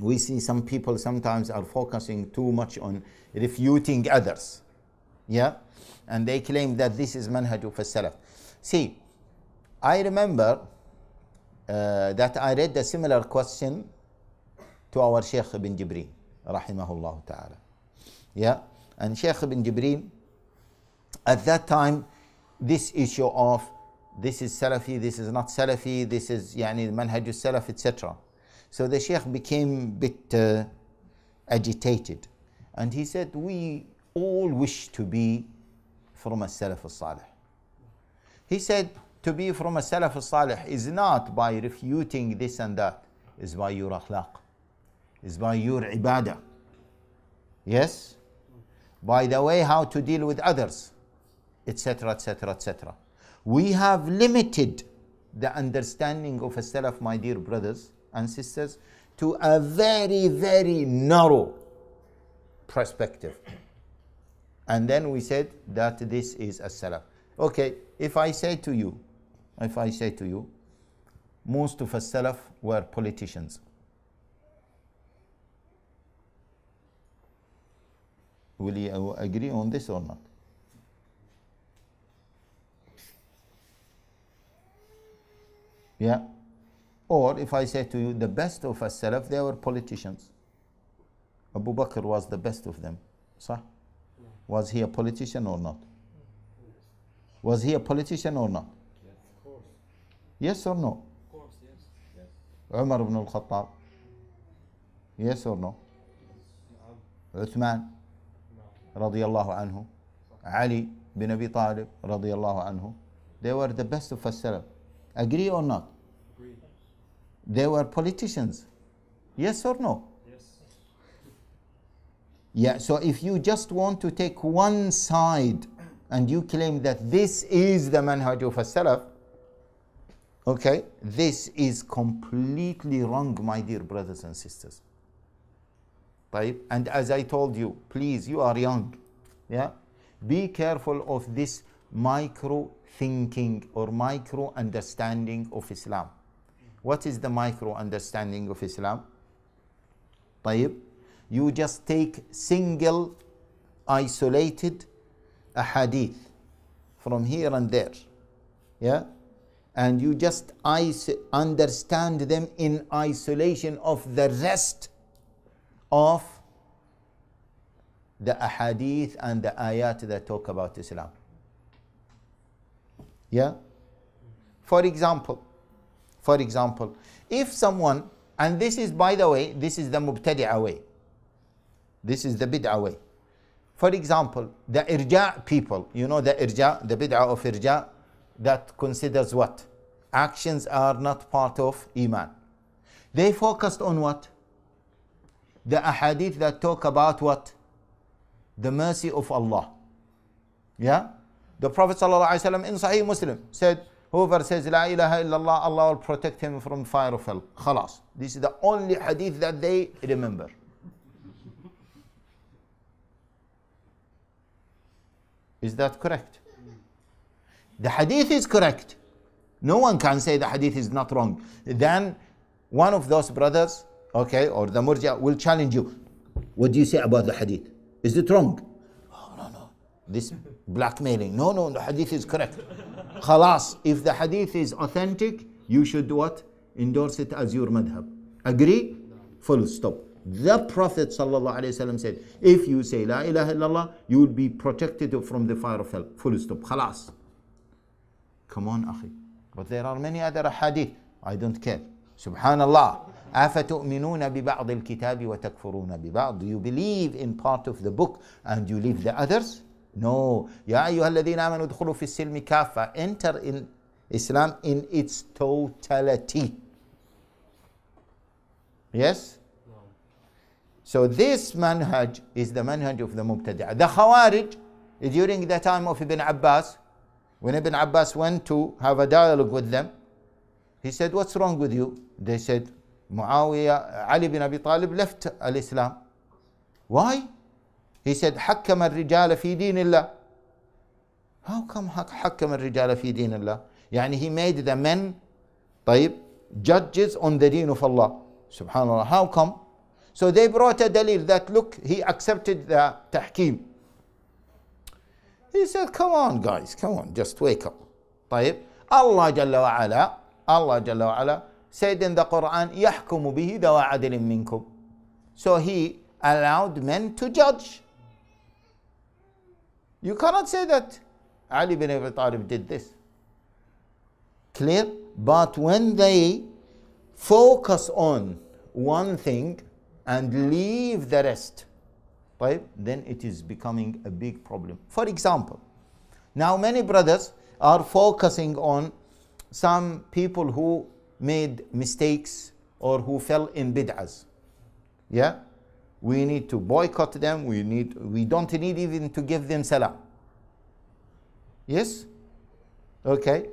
we see some people sometimes are focusing too much on refuting others. Yeah? And they claim that this is manhaj of salaf. See, I remember uh, that I read a similar question to our Sheikh ibn Jibreen, rahimahullah ta'ala. Yeah? And Sheikh ibn Jibreen, at that time, this issue of this is Salafi, this is not Salafi, this is yani manhaj of salaf, etc. So the Sheikh became a bit uh, agitated. And he said, We all wish to be from a Salaf al-Salih. He said, to be from a Salaf al-Salih is not by refuting this and that, is by your akhlaq, is by your ibadah. Yes? By the way how to deal with others, etc., etc., etc. We have limited the understanding of a Salaf, my dear brothers and sisters, to a very, very narrow perspective. And then we said that this is a Salaf. Okay, if I say to you, if I say to you, most of us Salaf were politicians. Will you agree on this or not? Yeah? Or if I say to you, the best of us Salaf, they were politicians. Abu Bakr was the best of them. صح? Was he a politician or not? Was he a politician or not? Yes or no? Of course, yes. Umar ibn al-Khattab. Yes or no? Uthman radiyallahu anhu. Ali bin Abi Talib radiyallahu anhu. They were the best of us Salaf. Agree or not? They were politicians. Yes or no? Yes. Yeah, so if you just want to take one side and you claim that this is the manhaj of salaf okay, this is completely wrong, my dear brothers and sisters. Right? And as I told you, please, you are young. Yeah? Be careful of this micro thinking or micro understanding of Islam. What is the micro understanding of Islam? طيب? You just take single isolated ahadith from here and there. Yeah? And you just is- understand them in isolation of the rest of the ahadith and the ayat that talk about Islam. Yeah? For example, for example, if someone, and this is by the way, this is the mubtadi'a way. This is the bid'ah way. For example, the irja people, you know the irja, the bid'ah of irja that considers what? Actions are not part of iman. They focused on what? The ahadith that talk about what? The mercy of Allah. Yeah? The Prophet ﷺ in Sahih Muslim said, Whoever says La ilaha illallah, Allah will protect him from fire of hell. Khalas. This is the only hadith that they remember. Is that correct? The hadith is correct. No one can say the hadith is not wrong. Then one of those brothers, okay, or the murja will challenge you. What do you say about the hadith? Is it wrong? Oh, no, no. This blackmailing. No, no, the hadith is correct. Khalas, if the hadith is authentic, you should what? Endorse it as your madhab. Agree? Full stop. The Prophet ﷺ said, if you say La ilaha illallah, you will be protected from the fire of hell. Full stop. Khalas. Come on, akhi. But there are many other hadith. I don't care. Subhanallah. أفتؤمنون ببعض الكتاب وتكفرون ببعض Do you believe in part of the book and you leave the others? No. يا أيها الذين آمنوا ادخلوا في السلم كافة Enter in Islam in its totality. Yes? So this manhaj is the manhaj of the mubtadi'ah. The Khawarij, during the time of Ibn Abbas, when Ibn Abbas went to have a dialogue with them, he said, What's wrong with you? They said, Muawiyah, Ali bin Abi Talib left Al Islam. Why? He said, حكم الرجال في دين الله. How come حك- حكم الرجال في دين الله? يعني he made the men طيب judges on the deen of Allah. Subhanallah. How come? So they brought a dalil that look, he accepted the tahkim. He said, come on guys, come on, just wake up. طيب Allah ala, Allah Jalla wa ala said in the Quran, يحكم به ذوى عدل منكم. So he allowed men to judge. You cannot say that Ali bin Abi Talib did this. Clear? But when they focus on one thing and leave the rest, right, then it is becoming a big problem. For example, now many brothers are focusing on some people who made mistakes or who fell in bid'ahs. Yeah? We need to boycott them. We, need, we don't need even to give them salam. Yes? Okay.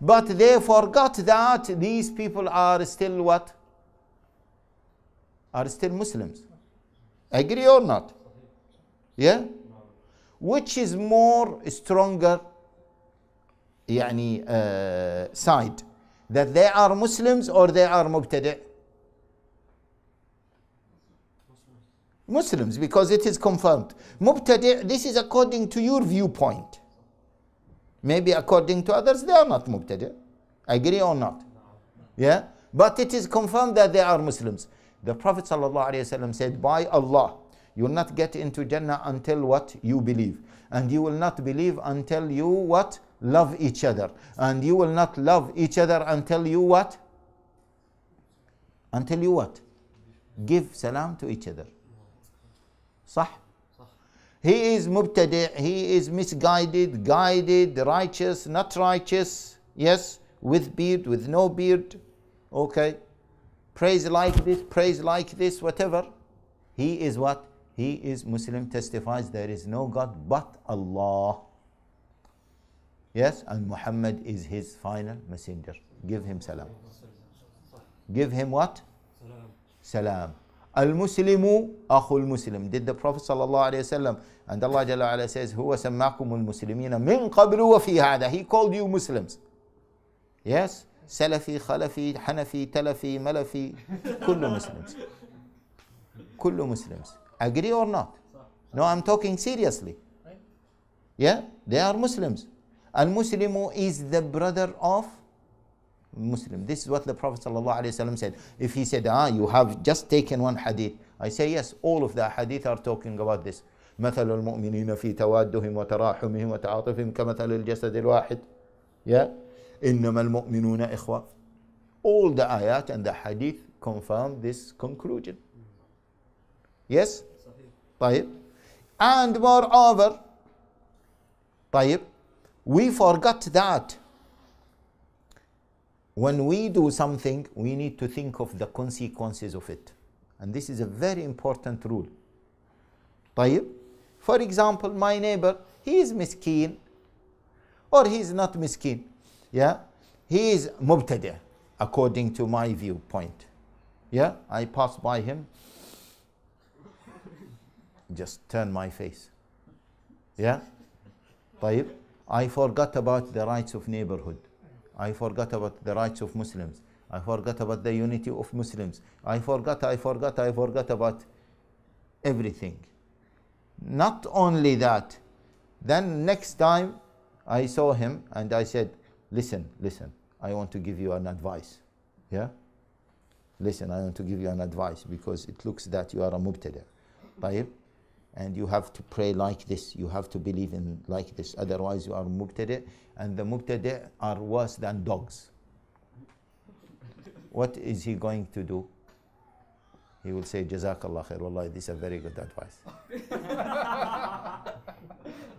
But they forgot that these people are still what? Are still Muslims. Agree or not? Yeah? Which is more stronger يعني, uh, side? That they are Muslims or they are Mubtadi'? Muslims, because it is confirmed. Mubtadi', this is according to your viewpoint. Maybe according to others, they are not mubtadi'. Agree or not? Yeah? But it is confirmed that they are Muslims. The Prophet ﷺ said, By Allah, you will not get into Jannah until what? You believe. And you will not believe until you what? Love each other. And you will not love each other until you what? Until you what? Give salam to each other. صح؟ he is mubtadi', he is misguided, guided, righteous, not righteous, yes, with beard, with no beard, okay. Praise like this, praise like this, whatever. He is what? He is Muslim, testifies there is no God but Allah. Yes, and Muhammad is his final messenger. Give him salam. Give him what? Salam. salam. Al-Muslimu akhul Muslim. Did the Prophet sallallahu alaihi wasallam and Allah Jalla ala says, "Huwa sammakum al-muslimina min qablu wa fi hada." He called you Muslims. Yes, Salafi, Khalafi, Hanafi, Talafi, Malafi, kullu Muslims. Kullu Muslims. Agree or not? No, I'm talking seriously. Yeah, they are Muslims. Al-Muslimu is the brother of Muslim. This is what the Prophet ﷺ said. If he said, ah, you have just taken one hadith, I say, yes, all of the hadith are talking about this. مثل المؤمنين في توادهم وتراحمهم وتعاطفهم كمثل الجسد الواحد yeah إنما المؤمنون إخوة all the ayat and the hadith confirm this conclusion yes طيب and moreover طيب we forgot that when we do something, we need to think of the consequences of it. And this is a very important rule. طيب For example, my neighbor, he is miskin or he is not miskin. Yeah? He is mubtada according to my viewpoint. Yeah? I pass by him, just turn my face. Yeah? طيب I forgot about the rights of neighborhood. I forgot about the rights of Muslims. I forgot about the unity of Muslims. I forgot, I forgot, I forgot about everything. Not only that, then next time I saw him and I said, Listen, listen, I want to give you an advice. Yeah? Listen, I want to give you an advice because it looks that you are a mubtada. طيب? and you have to pray like this you have to believe in like this otherwise you are mubtadi and the mubtadi are worse than dogs what is he going to do he will say jazakallah khair wallahi this is a very good advice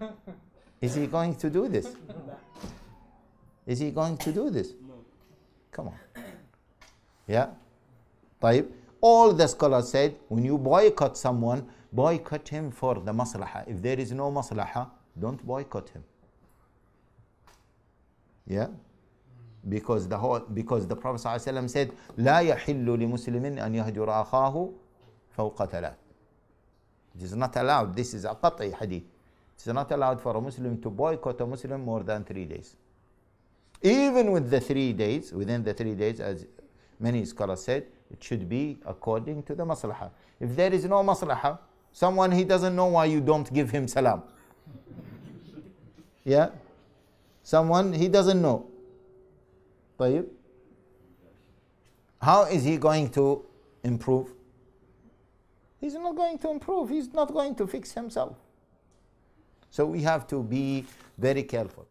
is he going to do this is he going to do this come on yeah طيب all the scholars said when you boycott someone boycott him for the maslahah. If there is no maslahah, don't boycott him. Yeah? Because the whole because the Prophet ﷺ said, لا يحل لمسلم أن يهجر أخاه فوق ثلاث. It is not allowed. This is a qat'i hadith. It is not allowed for a Muslim to boycott a Muslim more than three days. Even with the three days, within the three days, as many scholars said, It should be according to the maslahah. If there is no maslahah, someone he doesn't know why you don't give him salam. yeah? Someone he doesn't know. طيب. How is he going to improve? He's not going to improve. He's not going to fix himself. So we have to be very careful.